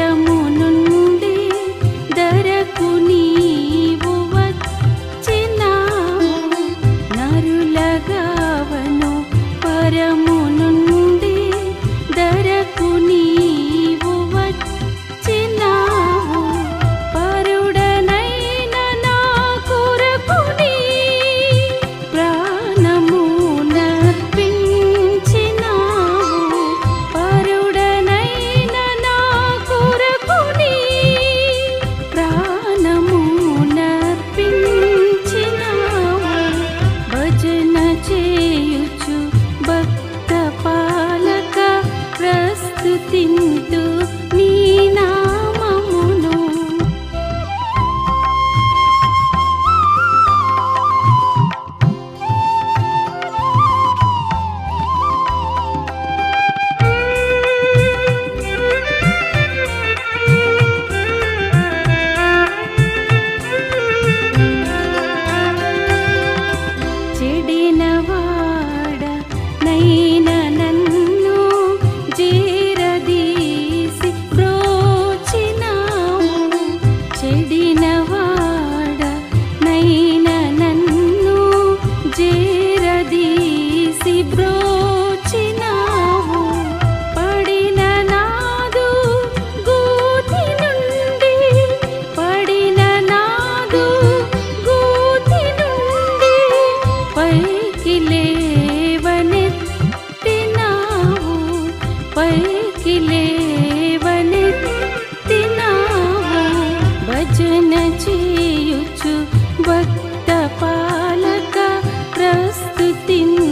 amor. भजन जीयुचु भक्तपालक प्रस्तुतिन्।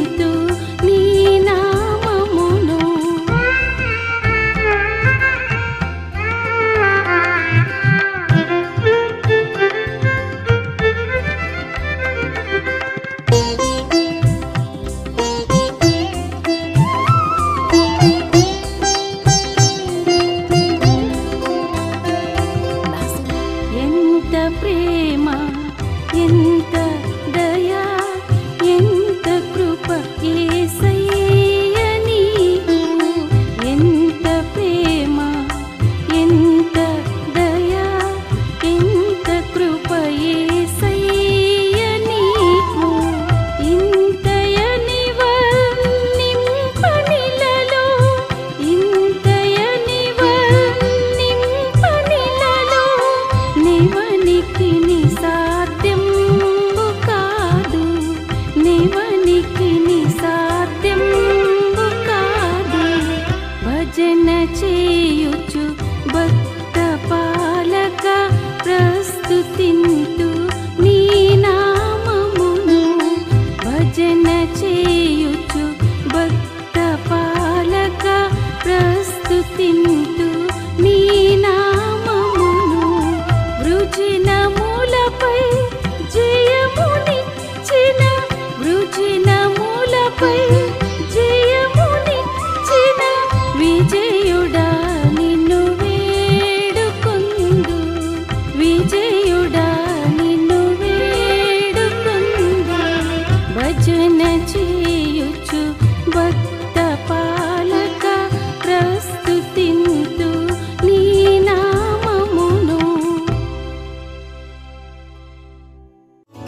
Tự tin từ. చేయుచు భక్త పా